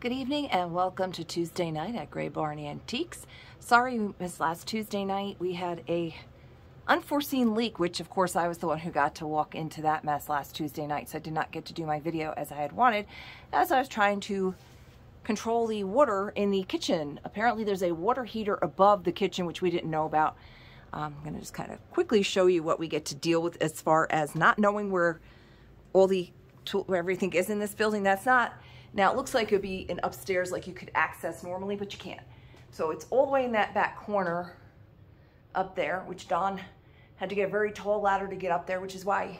Good evening and welcome to Tuesday night at Grey Barn Antiques. Sorry we missed last Tuesday night. We had a unforeseen leak, which of course I was the one who got to walk into that mess last Tuesday night, so I did not get to do my video as I had wanted, as I was trying to control the water in the kitchen. Apparently there's a water heater above the kitchen, which we didn't know about. I'm going to just kind of quickly show you what we get to deal with as far as not knowing where all the tool, everything is in this building. That's not now it looks like it would be an upstairs like you could access normally, but you can't. So it's all the way in that back corner up there, which Don had to get a very tall ladder to get up there, which is why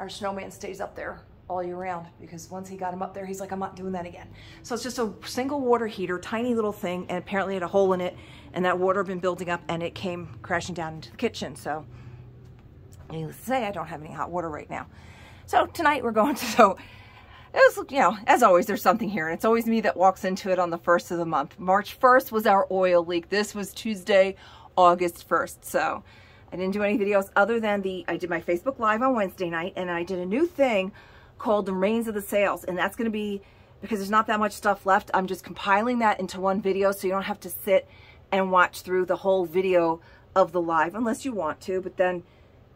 our snowman stays up there all year round because once he got him up there, he's like, I'm not doing that again. So it's just a single water heater, tiny little thing, and apparently had a hole in it, and that water had been building up, and it came crashing down into the kitchen. So needless to say, I don't have any hot water right now. So tonight we're going to, so it was, you know, as always, there's something here. And it's always me that walks into it on the first of the month. March 1st was our oil leak. This was Tuesday, August 1st. So I didn't do any videos other than the, I did my Facebook Live on Wednesday night and I did a new thing called the Remains of the Sales. And that's going to be, because there's not that much stuff left, I'm just compiling that into one video so you don't have to sit and watch through the whole video of the live unless you want to. But then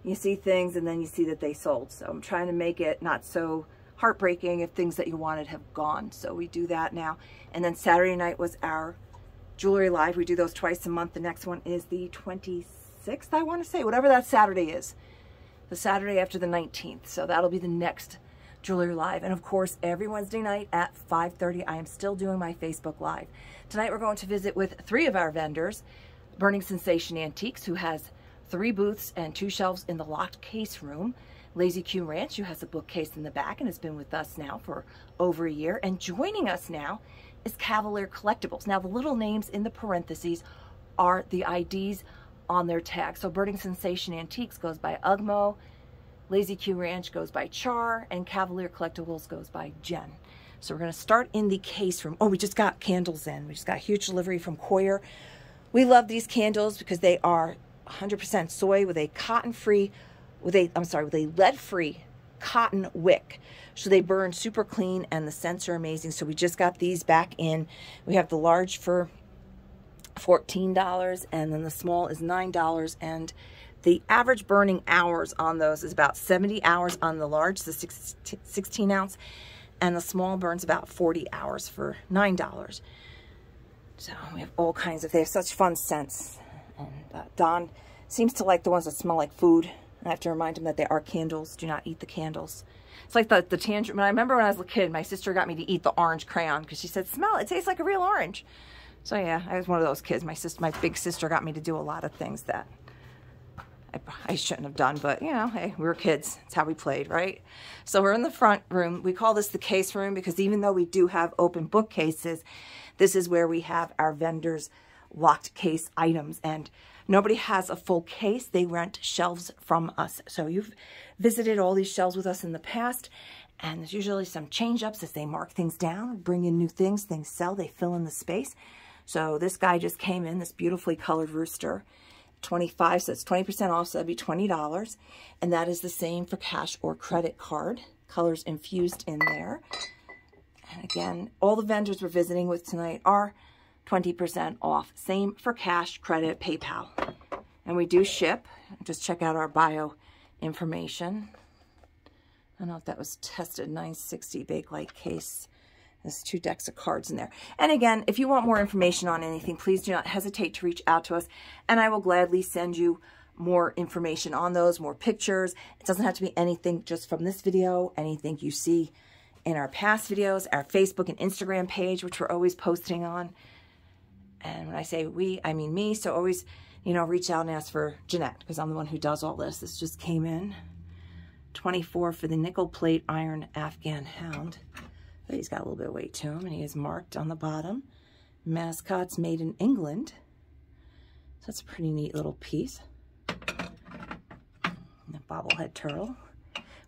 you see things and then you see that they sold. So I'm trying to make it not so heartbreaking if things that you wanted have gone. So we do that now. And then Saturday night was our jewelry live. We do those twice a month. The next one is the 26th, I want to say, whatever that Saturday is. The Saturday after the 19th. So that'll be the next jewelry live. And of course, every Wednesday night at 5.30, I am still doing my Facebook Live. Tonight we're going to visit with three of our vendors, Burning Sensation Antiques, who has three booths and two shelves in the locked case room. Lazy Q Ranch, who has a bookcase in the back and has been with us now for over a year. And joining us now is Cavalier Collectibles. Now, the little names in the parentheses are the IDs on their tag. So Burning Sensation Antiques goes by Ugmo, Lazy Q Ranch goes by Char, and Cavalier Collectibles goes by Jen. So we're going to start in the case room. Oh, we just got candles in. We just got a huge delivery from Coir. We love these candles because they are 100% soy with a cotton-free with a, I'm sorry, with a lead-free cotton wick. So they burn super clean and the scents are amazing. So we just got these back in. We have the large for $14 and then the small is $9 and the average burning hours on those is about 70 hours on the large, the 16 ounce, and the small burns about 40 hours for $9. So we have all kinds of, they have such fun scents. And uh, Don seems to like the ones that smell like food. I have to remind them that they are candles. Do not eat the candles. It's like the, the tangerine. I remember when I was a kid, my sister got me to eat the orange crayon because she said, smell, it tastes like a real orange. So yeah, I was one of those kids. My sister, my big sister got me to do a lot of things that I, I shouldn't have done, but you know, hey, we were kids. It's how we played, right? So we're in the front room. We call this the case room because even though we do have open bookcases, this is where we have our vendors' locked case items. And Nobody has a full case. They rent shelves from us. So you've visited all these shelves with us in the past, and there's usually some change-ups as they mark things down, bring in new things, things sell, they fill in the space. So this guy just came in, this beautifully colored rooster, 25, so it's 20% off, so that'd be $20. And that is the same for cash or credit card. Colors infused in there. And again, all the vendors we're visiting with tonight are 20% off. Same for cash, credit, PayPal. And we do ship. Just check out our bio information. I don't know if that was tested 960 Bakelite case. There's two decks of cards in there. And again, if you want more information on anything, please do not hesitate to reach out to us. And I will gladly send you more information on those, more pictures. It doesn't have to be anything just from this video, anything you see in our past videos, our Facebook and Instagram page, which we're always posting on. And when I say we, I mean me. So always, you know, reach out and ask for Jeanette because I'm the one who does all this. This just came in. 24 for the nickel plate iron Afghan hound. But he's got a little bit of weight to him and he is marked on the bottom. Mascots made in England. So that's a pretty neat little piece. And a bobblehead turtle.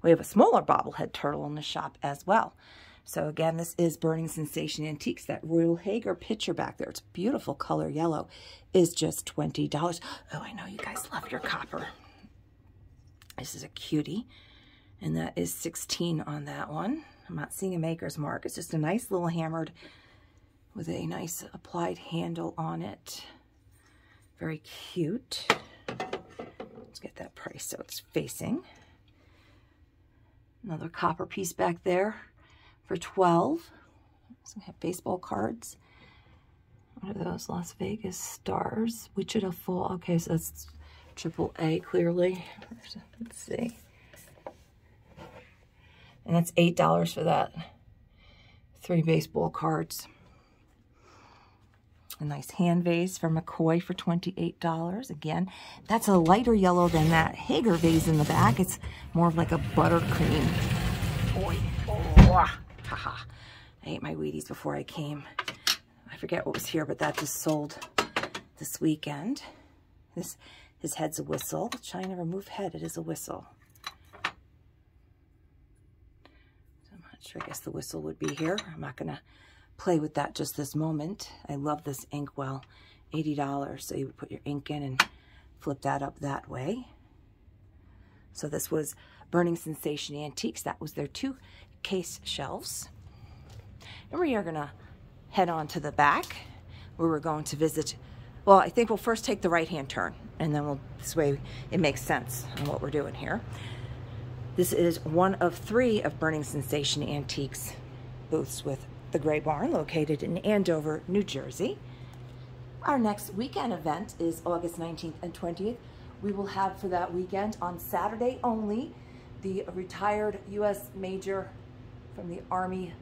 We have a smaller bobblehead turtle in the shop as well. So again, this is Burning Sensation Antiques. That Royal Haeger picture back there, it's beautiful color yellow, is just $20. Oh, I know you guys love your copper. This is a cutie, and that is 16 on that one. I'm not seeing a maker's mark. It's just a nice little hammered with a nice applied handle on it. Very cute. Let's get that price so it's facing. Another copper piece back there for 12. So we have baseball cards. What are those? Las Vegas Stars. Wichita Fall. Okay, so that's triple A clearly. Let's see. And that's $8 for that. Three baseball cards. A nice hand vase for McCoy for $28. Again, that's a lighter yellow than that Haeger vase in the back. It's more of like a buttercream. Oh, ah. Haha. I ate my Wheaties before I came. I forget what was here, but that just sold this weekend. This His head's a whistle. The china remove head, it is a whistle. I'm not sure, I guess the whistle would be here. I'm not gonna play with that just this moment. I love this inkwell, $80. So you would put your ink in and flip that up that way. So this was Burning Sensation Antiques. That was their two case shelves. And we are gonna head on to the back where we're going to visit. Well, I think we'll first take the right-hand turn and then we'll, this way it makes sense on what we're doing here. This is one of three of Burning Sensation Antiques booths with the Grey Barn, located in Andover, New Jersey. Our next weekend event is August 19th and 20th. We will have for that weekend on Saturday only the retired U.S. Major from the Army,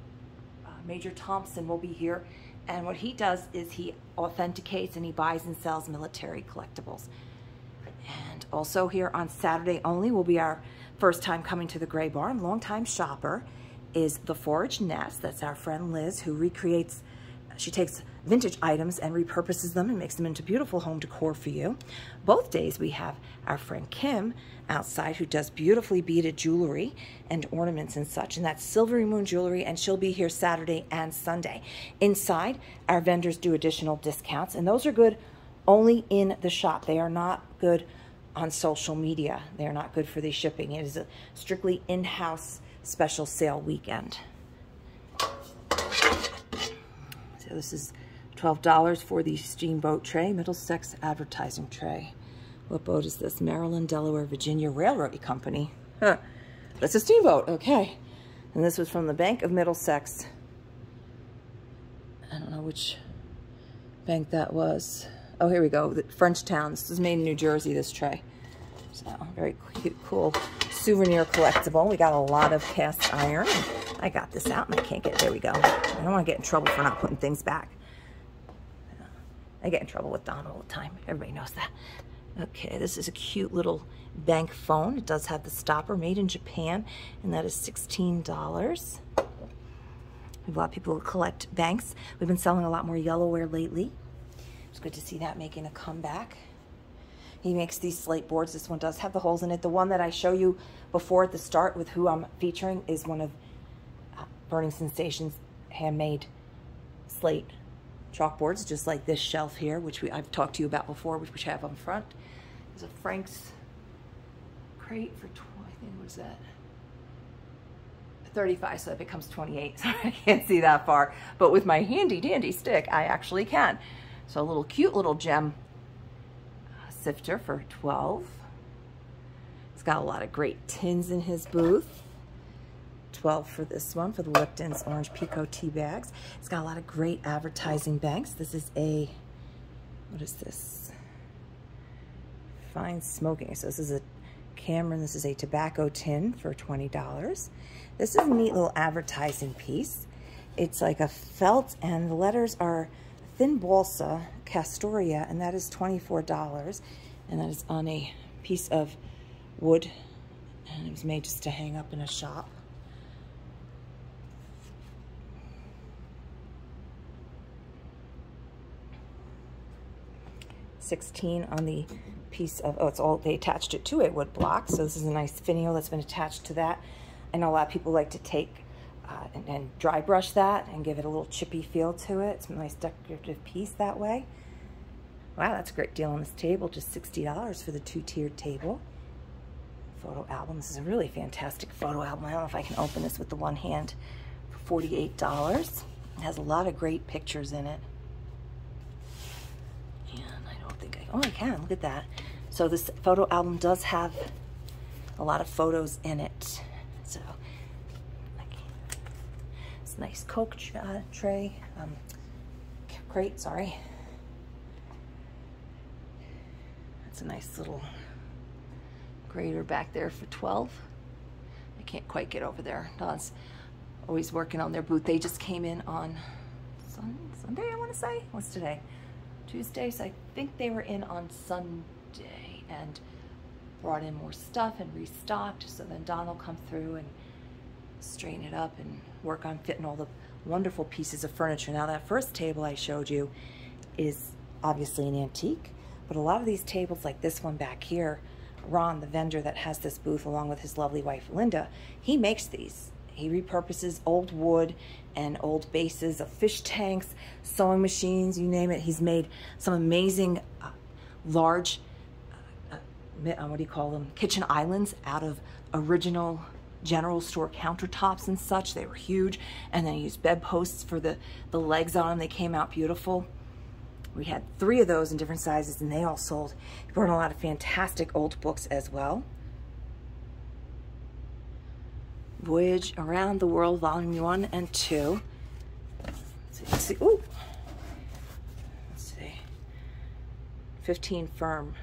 uh, Major Thompson will be here. And what he does is he authenticates and he buys and sells military collectibles. And also here on Saturday only will be our first time coming to the Grey Barn, longtime shopper is the Forage Nest. That's our friend Liz who recreates, she takes vintage items and repurposes them and makes them into beautiful home decor for you. Both days we have our friend Kim outside who does beautifully beaded jewelry and ornaments and such. And that's Silvery Moon Jewelry and she'll be here Saturday and Sunday. Inside, our vendors do additional discounts and those are good only in the shop. They are not good on social media. They are not good for the shipping. It is a strictly in-house special sale weekend. So this is $12 for the steamboat tray, Middlesex advertising tray. What boat is this? Maryland, Delaware, Virginia Railroad Company. Huh. That's a steamboat, okay. And this was from the Bank of Middlesex. I don't know which bank that was. Oh, here we go, the Frenchtown. This was made in New Jersey, this tray. So, very cute, cool souvenir collectible. We got a lot of cast iron. I got this out and I can't get it. There we go. I don't want to get in trouble for not putting things back. I get in trouble with Don all the time. Everybody knows that. Okay, this is a cute little bank phone. It does have the stopper made in Japan, and that is $16. We have a lot of people who collect banks. We've been selling a lot more yellowware lately. It's good to see that making a comeback. He makes these slate boards. This one does have the holes in it. The one that I show you before at the start with who I'm featuring is one of uh, Burning Sensations handmade slate chalkboards, just like this shelf here, which we, I've talked to you about before, which we have on front. There's a Frank's crate for, I think, what is that? 35, so that becomes 28. So I can't see that far. But with my handy dandy stick, I actually can. So a little cute little gem sifter for 12. It's got a lot of great tins in his booth. 12 for this one, for the Lipton's Orange Pekoe tea bags. It's got a lot of great advertising banks. This is a, what is this? Fine smoking. So this is a Cameron, this is a tobacco tin for $20. This is a neat little advertising piece. It's like a felt and the letters are thin balsa castoria and that is $24 and that is on a piece of wood and it was made just to hang up in a shop. 16 on the piece of, oh, it's all, they attached it to a wood block. So this is a nice finial that's been attached to that. Know a lot of people like to take uh, and, and, dry brush that and give it a little chippy feel to it. It's a nice decorative piece that way. Wow, that's a great deal on this table. Just $60 for the two-tiered table. photo album. This is a really fantastic photo album. I don't know if I can open this with the one hand for $48. It has a lot of great pictures in it. And I don't think I, oh, I can, look at that. So this photo album does have a lot of photos in it. So, it's a nice Coke uh, tray, um, crate, sorry. That's a nice little grater back there for 12. I can't quite get over there. Don's always working on their booth. They just came in on Sunday, I want to say. What's today? Tuesday. So I think they were in on Sunday and brought in more stuff and restocked. So then Don will come through and straighten it up and work on fitting all the wonderful pieces of furniture. Now that first table I showed you is obviously an antique, but a lot of these tables like this one back here, Ron, the vendor that has this booth along with his lovely wife Linda, he makes these. He repurposes old wood and old bases of fish tanks, sewing machines, you name it. He's made some amazing uh, large, uh, uh, what do you call them, kitchen islands out of original general store countertops and such. They were huge. And then he used bedposts for the, the legs on them. They came out beautiful. We had three of those in different sizes and they all sold. He brought a lot of fantastic old books as well. Voyage Around the World, Volume 1 and 2. So see, ooh. Let's see. 15 firm.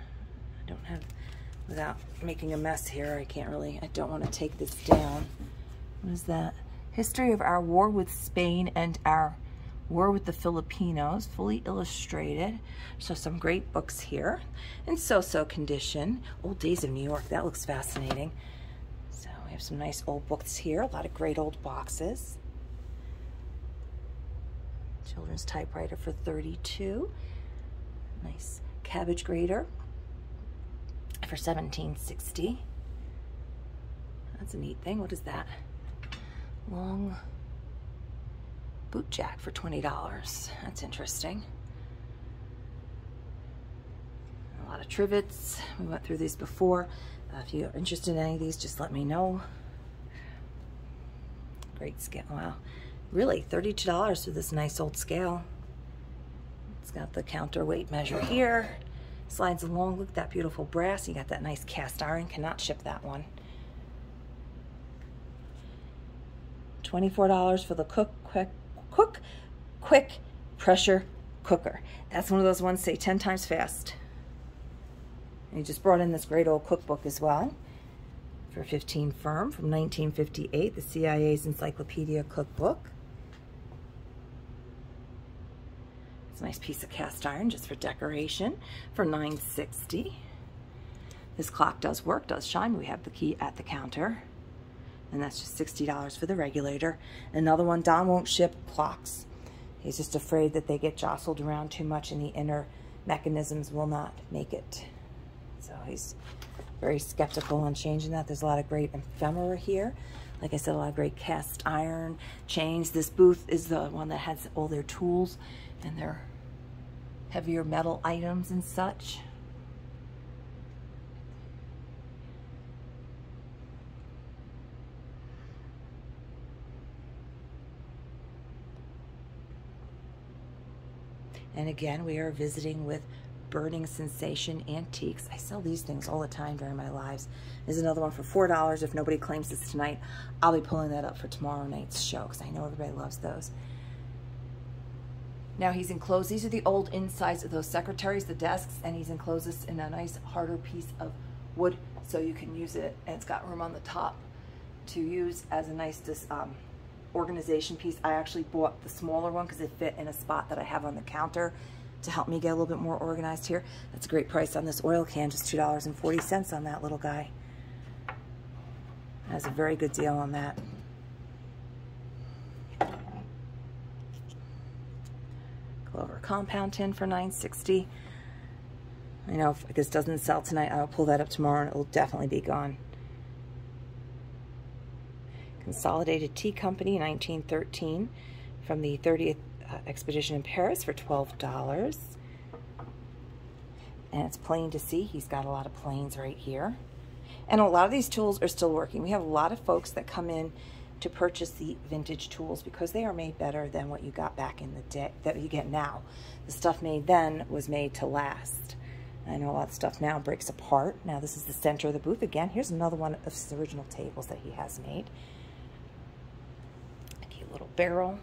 I don't have, without making a mess here, I can't really, I don't want to take this down. What is that? History of our war with Spain and our war with the Filipinos, fully illustrated. So some great books here. In so-so condition. Old Days of New York, that looks fascinating have some nice old books here, a lot of great old boxes. Children's typewriter for 32. Nice cabbage grater for 1760. That's a neat thing. What is that? Long boot jack for $20. That's interesting. A lot of trivets. We went through these before. Uh, if you're interested in any of these, just let me know. Great scale. Wow. Really, $32 for this nice old scale. It's got the counterweight measure here. Slides along. Look at that beautiful brass. You got that nice cast iron. Cannot ship that one. $24 for the cook quick cook quick pressure cooker. That's one of those ones say 10 times fast. And he just brought in this great old cookbook as well for 15 firm from 1958, the CIA's Encyclopedia Cookbook. It's a nice piece of cast iron just for decoration for 960. This clock does work, does shine. We have the key at the counter. And that's just $60 for the regulator. Another one, Don won't ship clocks. He's just afraid that they get jostled around too much and the inner mechanisms will not make it. So he's very skeptical on changing that. There's a lot of great ephemera here. Like I said, a lot of great cast iron chains. This booth is the one that has all their tools and their heavier metal items and such. And again, we are visiting with Burning Sensation Antiques. I sell these things all the time during my lives. There's another one for $4. If nobody claims this tonight, I'll be pulling that up for tomorrow night's show because I know everybody loves those. Now he's enclosed, these are the old insides of those secretaries, the desks, and he's enclosed this in a nice harder piece of wood so you can use it, and it's got room on the top to use as a nice um, organization piece. I actually bought the smaller one because it fit in a spot that I have on the counter to help me get a little bit more organized here. That's a great price on this oil can, just $2.40 on that little guy. That's a very good deal on that. Clover compound tin for 960 I know if this doesn't sell tonight, I'll pull that up tomorrow and it will definitely be gone. Consolidated Tea Company, 1913, from the 30th uh, expedition in Paris for $12. And it's plain to see. He's got a lot of planes right here. And a lot of these tools are still working. We have a lot of folks that come in to purchase the vintage tools because they are made better than what you got back in the day that you get now. The stuff made then was made to last. I know a lot of stuff now breaks apart. Now this is the center of the booth again. Here's another one of his original tables that he has made. A cute little barrel.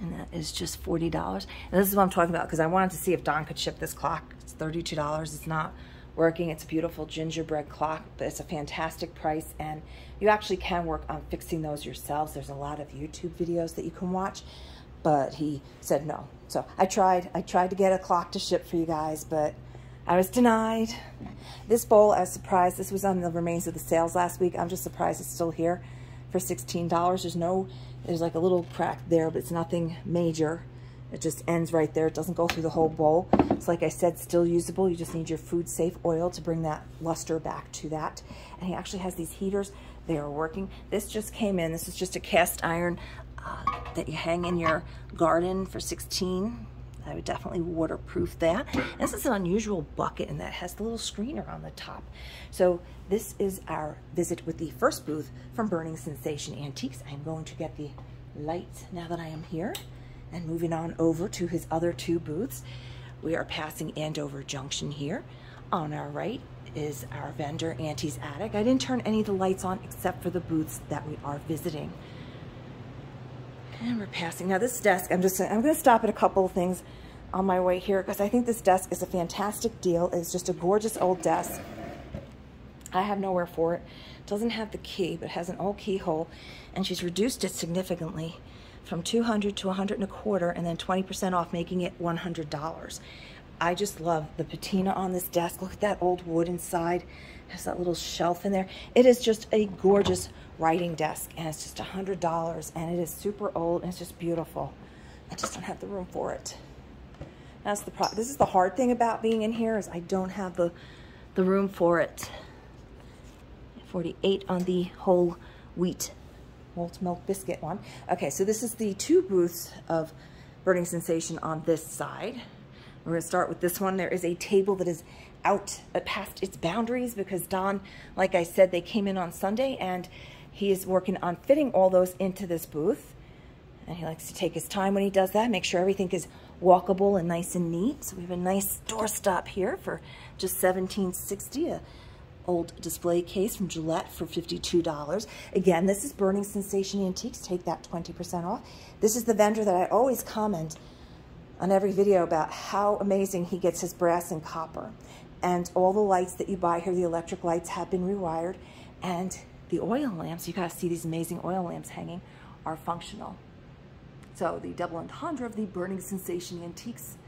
And that is just $40. And this is what I'm talking about because I wanted to see if Don could ship this clock. It's $32. It's not working. It's a beautiful gingerbread clock, but it's a fantastic price. And you actually can work on fixing those yourselves. There's a lot of YouTube videos that you can watch, but he said no. So I tried. I tried to get a clock to ship for you guys, but I was denied. This bowl, I was surprised. This was on the remains of the sales last week. I'm just surprised it's still here for $16. There's no, there's like a little crack there, but it's nothing major. It just ends right there. It doesn't go through the whole bowl. It's like I said, still usable. You just need your food safe oil to bring that luster back to that. And he actually has these heaters. They are working. This just came in. This is just a cast iron uh, that you hang in your garden for 16 I would definitely waterproof that. This is an unusual bucket and that has the little screener on the top. So this is our visit with the first booth from Burning Sensation Antiques. I'm going to get the lights now that I am here. And moving on over to his other two booths, we are passing Andover Junction here. On our right is our vendor, Auntie's Attic. I didn't turn any of the lights on except for the booths that we are visiting. And we're passing. Now this desk, I'm just, I'm gonna stop at a couple of things on my way here because I think this desk is a fantastic deal. It's just a gorgeous old desk. I have nowhere for it. Doesn't have the key, but has an old keyhole. And she's reduced it significantly from 200 to 100 and a quarter and then 20% off making it $100. I just love the patina on this desk. Look at that old wood inside. Has that little shelf in there. It is just a gorgeous writing desk and it's just a $100 and it is super old and it's just beautiful. I just don't have the room for it. That's the pro this is the hard thing about being in here is I don't have the the room for it. 48 on the whole wheat malt milk biscuit one. Okay, so this is the two booths of Burning Sensation on this side. We're gonna start with this one. There is a table that is out uh, past its boundaries because Don, like I said, they came in on Sunday and he is working on fitting all those into this booth. And he likes to take his time when he does that, make sure everything is walkable and nice and neat. So we have a nice doorstop here for just $17.60, old display case from Gillette for $52. Again, this is Burning Sensation Antiques. Take that 20% off. This is the vendor that I always comment on every video about how amazing he gets his brass and copper. And all the lights that you buy here, the electric lights have been rewired. And the oil lamps, you guys see these amazing oil lamps hanging, are functional. So the double entendre of the burning sensation antiques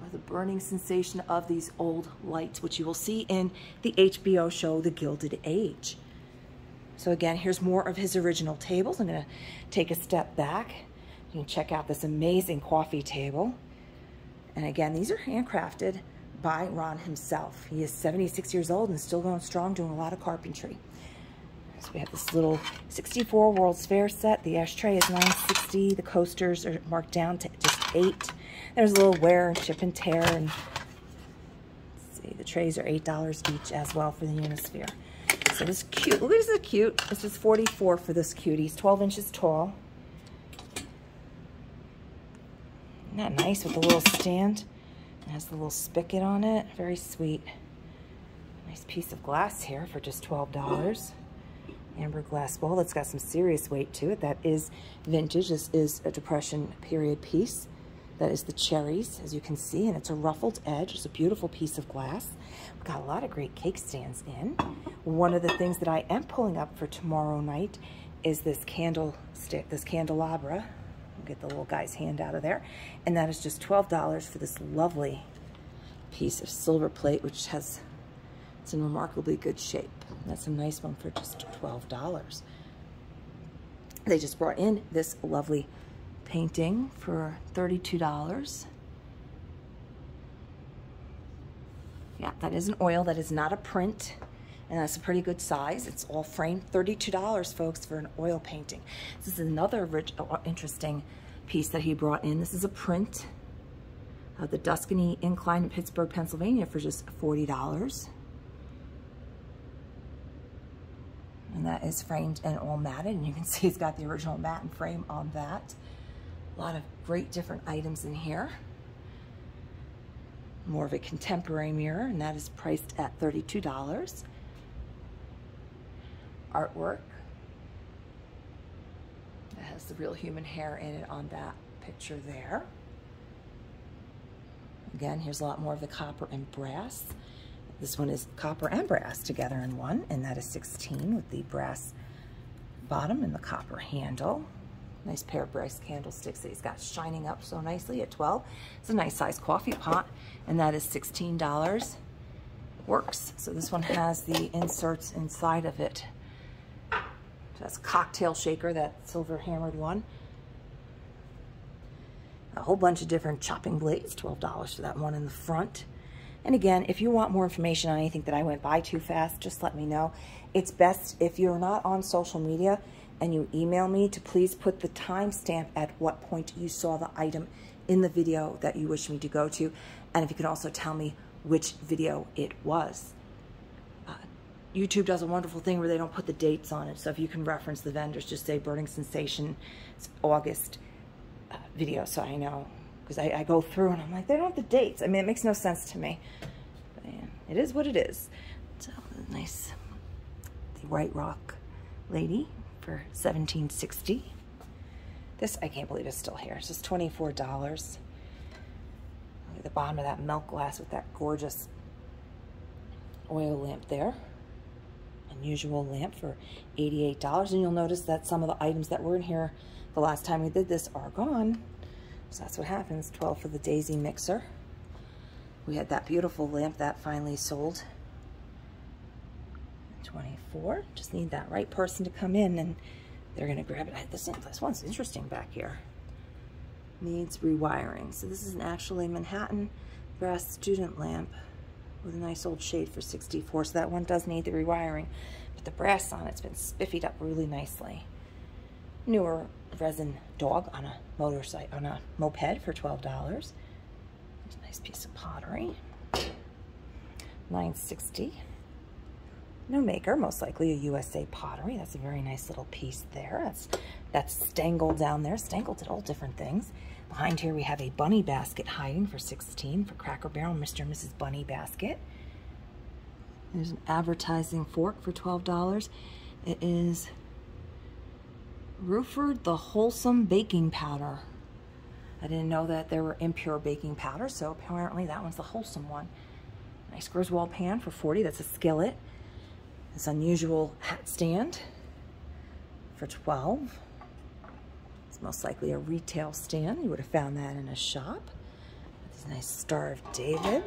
or the burning sensation of these old lights, which you will see in the HBO show, The Gilded Age. So again, here's more of his original tables. I'm gonna take a step back. You can check out this amazing coffee table. And again, these are handcrafted by Ron himself. He is 76 years old and still going strong, doing a lot of carpentry. So we have this little 64 World's Fair set. The ashtray is 960. The coasters are marked down to just eight. There's a little wear, and chip and tear, and see, the trays are $8 each as well for the Unisphere. So this cute, look this cute. This is 44 for this cutie. He's 12 inches tall. Isn't that nice with the little stand? It has the little spigot on it. Very sweet. Nice piece of glass here for just $12. Amber glass bowl that's got some serious weight to it. That is vintage. This is a Depression period piece. That is the cherries, as you can see, and it's a ruffled edge. It's a beautiful piece of glass. We've got a lot of great cake stands in. One of the things that I am pulling up for tomorrow night is this candlestick, this candelabra. Get the little guy's hand out of there. And that is just $12 for this lovely piece of silver plate, which has, it's in remarkably good shape. That's a nice one for just $12. They just brought in this lovely painting for $32. Yeah, that is an oil. That is not a print. And that's a pretty good size. It's all framed. $32, folks, for an oil painting. This is another rich, uh, interesting piece that he brought in. This is a print of the Tuscany Incline in Pittsburgh, Pennsylvania for just $40. And that is framed and all matted. And you can see it's got the original mat and frame on that. A lot of great different items in here. More of a contemporary mirror, and that is priced at $32. Artwork. that has the real human hair in it on that picture there. Again, here's a lot more of the copper and brass. This one is copper and brass together in one, and that is 16 with the brass bottom and the copper handle. Nice pair of brass candlesticks that he's got shining up so nicely at 12. It's a nice size coffee pot, and that is $16. Works. So this one has the inserts inside of it. That's cocktail shaker, that silver hammered one. A whole bunch of different chopping blades, $12 for that one in the front. And again, if you want more information on anything that I went by too fast, just let me know. It's best if you're not on social media and you email me to please put the timestamp at what point you saw the item in the video that you wish me to go to. And if you can also tell me which video it was. YouTube does a wonderful thing where they don't put the dates on it. So if you can reference the vendors, just say Burning Sensation, it's August uh, video so I know because I, I, go through and I'm like, they don't have the dates. I mean, it makes no sense to me. But, yeah, it is what it is. So nice, the White Rock lady for 1760. This, I can't believe is still here. It's just $24. Look at the bottom of that milk glass with that gorgeous oil lamp there. Unusual lamp for $88. And you'll notice that some of the items that were in here the last time we did this are gone. So that's what happens, 12 for the Daisy mixer. We had that beautiful lamp that finally sold. 24, just need that right person to come in and they're gonna grab it. This, this one's interesting back here. Needs rewiring. So this is an actually Manhattan brass student lamp with a nice old shade for 64. So that one does need the rewiring, but the brass on it's been spiffied up really nicely. Newer resin dog on a motorcycle, on a moped for $12. It's a nice piece of pottery. 960 No maker, most likely a USA pottery. That's a very nice little piece there. That's that's Stangl down there. Stangl did all different things. Behind here we have a bunny basket hiding for 16 for Cracker Barrel, Mr. and Mrs. Bunny basket. There's an advertising fork for $12. It is Rumford the Wholesome Baking Powder. I didn't know that there were impure baking powders, so apparently that one's the wholesome one. Nice Griswold pan for 40 That's a skillet. This unusual hat stand for 12 Most likely a retail stand. You would have found that in a shop. This nice Star of David.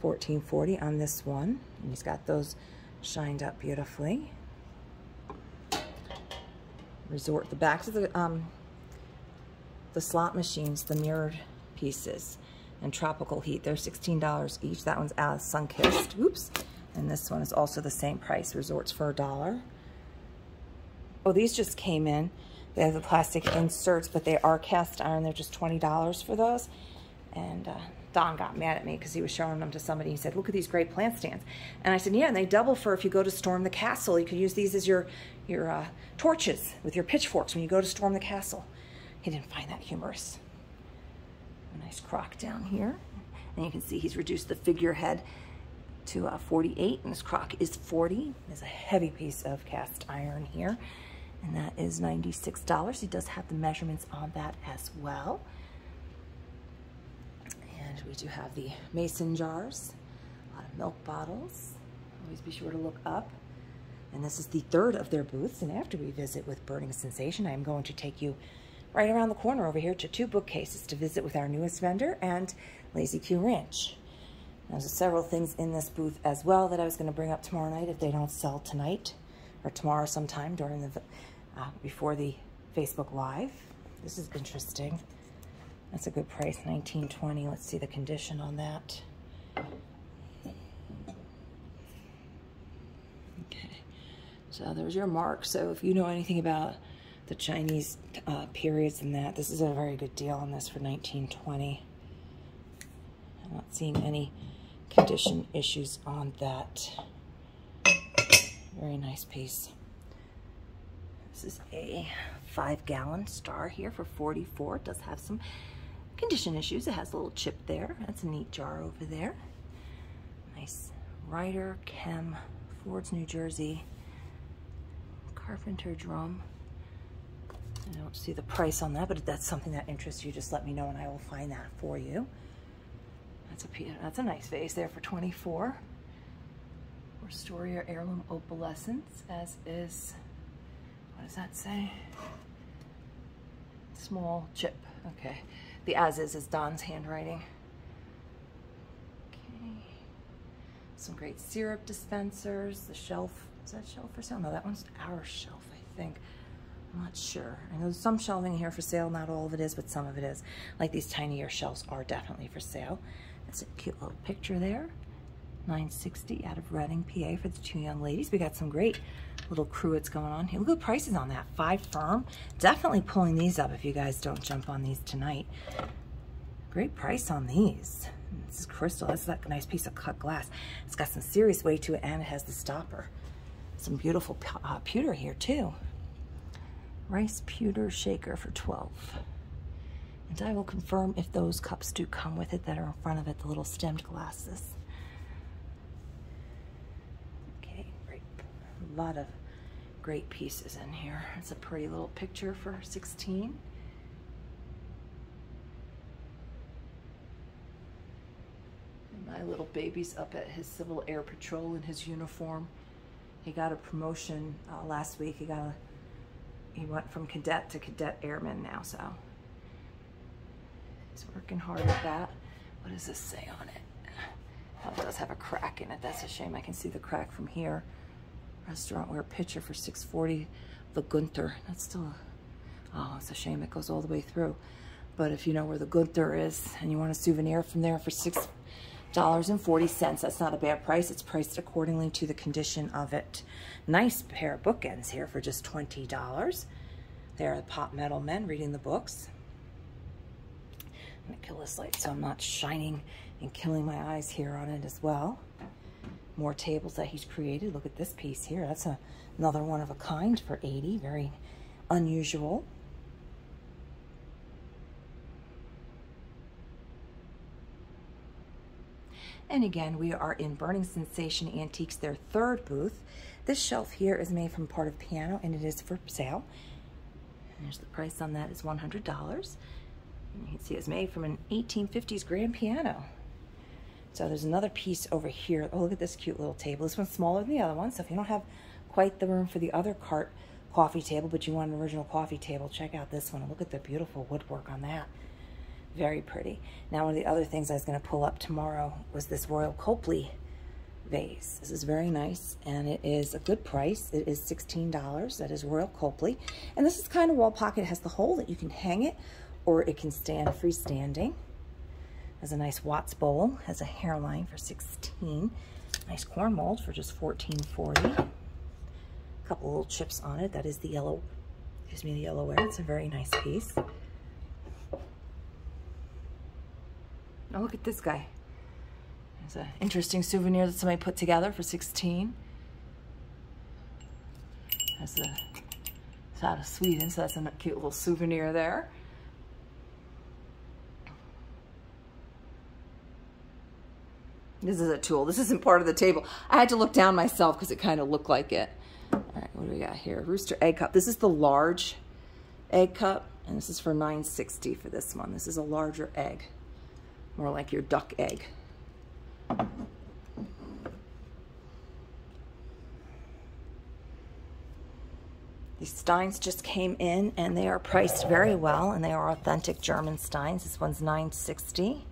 1440 on this one. And he's got those shined up beautifully resort. The backs of the, um, the slot machines, the mirrored pieces, and tropical heat. They're $16 each. That one's Alice Sunkissed. Oops. And this one is also the same price. Resorts for a dollar. Oh, these just came in. They have the plastic inserts, but they are cast iron. They're just $20 for those. And uh, Don got mad at me because he was showing them to somebody. He said, look at these great plant stands. And I said, yeah, and they double for if you go to storm the castle. You could use these as your, your uh, torches with your pitchforks when you go to storm the castle. He didn't find that humorous. A nice crock down here. And you can see he's reduced the figurehead to uh, 48, and this crock is 40. There's a heavy piece of cast iron here, and that is $96. He does have the measurements on that as well. And we do have the mason jars, a lot of milk bottles. Always be sure to look up. And this is the third of their booths. And after we visit with Burning Sensation, I am going to take you right around the corner over here to two bookcases to visit with our newest vendor and Lazy Q Ranch. There's several things in this booth as well that I was going to bring up tomorrow night if they don't sell tonight or tomorrow sometime during the uh, before the Facebook Live. This is interesting. That's a good price, 1920. Let's see the condition on that. Okay, so there's your mark. So if you know anything about the Chinese uh, periods and that, this is a very good deal on this for 1920. I'm not seeing any condition issues on that. Very nice piece. This is a five gallon star here for 44. It does have some condition issues. It has a little chip there. That's a neat jar over there. Nice Ryder Chem, Fords, New Jersey. Carpenter drum. I don't see the price on that, but if that's something that interests you, just let me know and I will find that for you. That's a that's a nice vase there for 24. Fostoria Heirloom Opalescence, as is, what does that say? Small chip, okay. The as is is Don's handwriting. Okay. Some great syrup dispensers, the shelf, is that shelf for sale? No, that one's our shelf, I think. I'm not sure. I know some shelving here for sale, not all of it is, but some of it is. Like these tinier shelves are definitely for sale. That's a cute little picture there. 960 out of Reading, PA for the two young ladies. We got some great little cruets going on here. Look at the prices on that. Five firm. Definitely pulling these up if you guys don't jump on these tonight. Great price on these. This is crystal. That's that nice piece of cut glass. It's got some serious weight to it and it has the stopper. Some beautiful uh, pewter here too. Rice pewter shaker for 12. And I will confirm if those cups do come with it that are in front of it, the little stemmed glasses. a lot of great pieces in here. It's a pretty little picture for 16. my little baby's up at his Civil Air Patrol in his uniform. He got a promotion uh, last week. He got a, he went from cadet to cadet airman now, so he's working hard at that. What does this say on it? Oh, it does have a crack in it. That's a shame. I can see the crack from here restaurant wear pitcher for 640 the Gunther. That's still oh it's a shame it goes all the way through. But if you know where the Gunther is and you want a souvenir from there for six dollars and 40 cents that's not a bad price. It's priced accordingly to the condition of it. Nice pair of bookends here for just 20 dollars. There are the pop metal men reading the books. I'm gonna kill this light so I'm not shining and killing my eyes here on it as well more tables that he's created. Look at this piece here. That's a, another one of a kind for 80. Very unusual. And again, we are in Burning Sensation Antiques, their third booth. This shelf here is made from part of piano and it is for sale. There's the price on that is $100. And you can see it's made from an 1850s grand piano. So there's another piece over here. Oh, look at this cute little table. This one's smaller than the other one. So if you don't have quite the room for the other cart coffee table, but you want an original coffee table, check out this one. Look at the beautiful woodwork on that. Very pretty. Now, one of the other things I was going to pull up tomorrow was this Royal Copley vase. This is very nice, and it is a good price. It is $16. That is Royal Copley. And this is kind of wall pocket. It has the hole that you can hang it, or it can stand freestanding. Has a nice Watts bowl. Has a hairline for 16. Nice corn mold for just 14.40. A couple little chips on it. That is the yellow, excuse me, the yellowware. It's a very nice piece. Now look at this guy. It's an interesting souvenir that somebody put together for 16. That's a, it's out of Sweden, so that's a cute little souvenir there. This is a tool. This isn't part of the table. I had to look down myself because it kind of looked like it. All right, what do we got here? Rooster egg cup. This is the large egg cup, and this is for 960 for this one. This is a larger egg, more like your duck egg. These steins just came in and they are priced very well and they are authentic German steins. This one's 960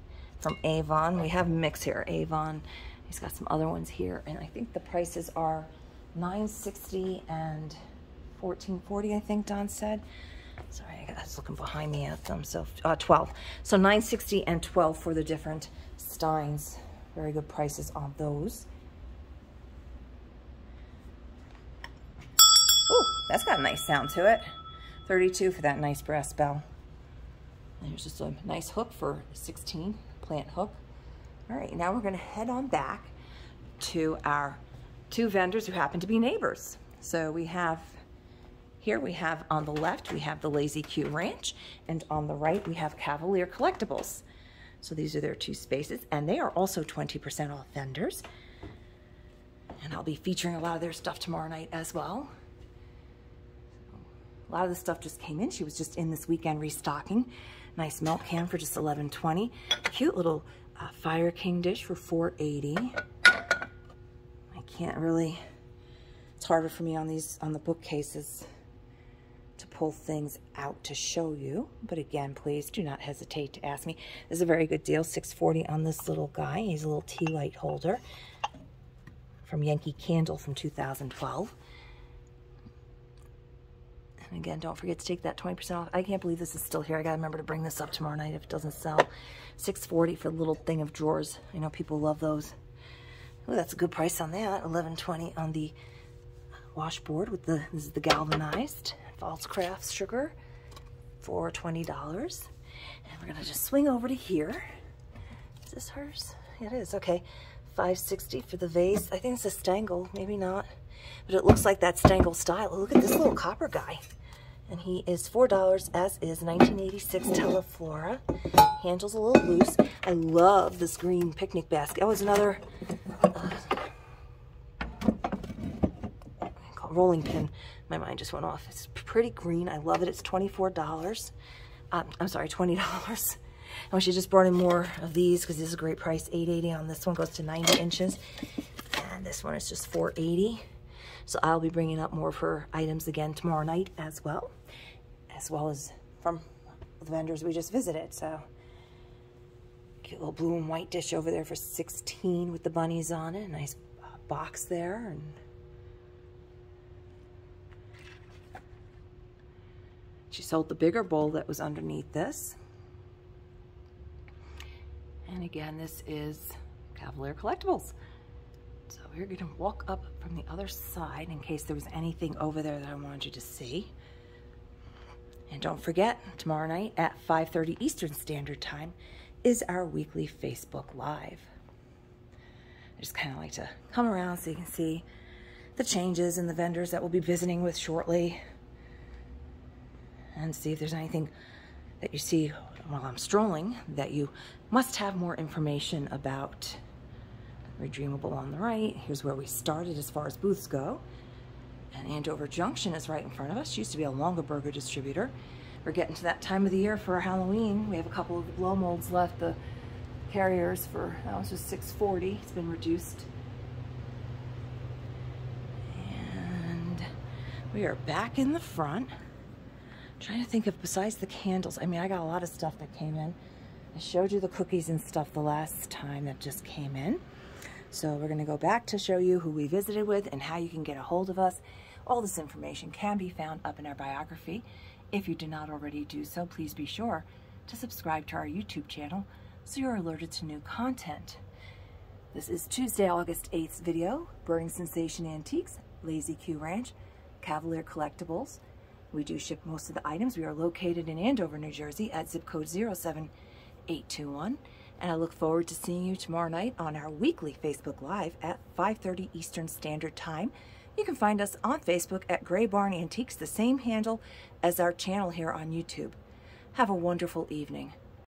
from Avon. We have mix here, Avon. He's got some other ones here, and I think the prices are 960 and 1440, I think Don said. Sorry, I was looking behind me at them. So uh, 12. So 960 and 12 for the different Steins. Very good prices on those. Ooh, that's got a nice sound to it. 32 for that nice brass bell. There's just a nice hook for 16 plant hook. All right, now we're gonna head on back to our two vendors who happen to be neighbors. So we have, here we have on the left, we have the Lazy Q Ranch, and on the right we have Cavalier Collectibles. So these are their two spaces, and they are also 20% off vendors. And I'll be featuring a lot of their stuff tomorrow night as well. A lot of the stuff just came in. She was just in this weekend restocking. Nice milk can for just 11.20. Cute little uh, Fire King dish for 4.80. I can't really, it's harder for me on these, on the bookcases to pull things out to show you. But again, please do not hesitate to ask me. This is a very good deal, 6.40 on this little guy. He's a little tea light holder from Yankee Candle from 2012. And again, don't forget to take that 20% off. I can't believe this is still here. I gotta remember to bring this up tomorrow night if it doesn't sell. 640 for the little thing of drawers. I know people love those. Oh, that's a good price on that. 1120 on the washboard with the, this is the galvanized false crafts sugar for $20. And we're gonna just swing over to here. Is this hers? it is, okay. 560 for the vase. I think it's a Stangl, maybe not. But it looks like that Stangl style. Look at this little copper guy. And he is $4, as is 1986 Teleflora. Handle's a little loose. I love this green picnic basket. Oh, it's another uh, rolling pin. My mind just went off. It's pretty green. I love it. It's $24. Um, I'm sorry, $20. I wish I just brought in more of these because this is a great price. 8.80 on this one goes to 90 inches. And this one is just 4.80. So I'll be bringing up more of her items again tomorrow night as well, as well as from the vendors we just visited. So cute little blue and white dish over there for 16 with the bunnies on it. Nice uh, box there. and. She sold the bigger bowl that was underneath this. And again, this is Cavalier Collectibles. So we're gonna walk up from the other side in case there was anything over there that I wanted you to see. And don't forget, tomorrow night at 5.30 Eastern Standard Time is our weekly Facebook Live. I just kind of like to come around so you can see the changes and the vendors that we'll be visiting with shortly and see if there's anything that you see while I'm strolling that you must have more information about. Redreamable on the right. Here's where we started as far as booths go. And Andover Junction is right in front of us. She used to be a Longaberger distributor. We're getting to that time of the year for Halloween. We have a couple of the blow molds left. The carriers for, that was just 640. It's been reduced. And we are back in the front trying to think of besides the candles. I mean, I got a lot of stuff that came in. I showed you the cookies and stuff the last time that just came in. So we're going to go back to show you who we visited with and how you can get a hold of us. All this information can be found up in our biography. If you did not already do so, please be sure to subscribe to our YouTube channel so you're alerted to new content. This is Tuesday, August 8th video, Burning Sensation Antiques, Lazy Q Ranch, Cavalier Collectibles, we do ship most of the items. We are located in Andover, New Jersey at zip code 07821. And I look forward to seeing you tomorrow night on our weekly Facebook Live at 5.30 Eastern Standard Time. You can find us on Facebook at Grey Barn Antiques, the same handle as our channel here on YouTube. Have a wonderful evening.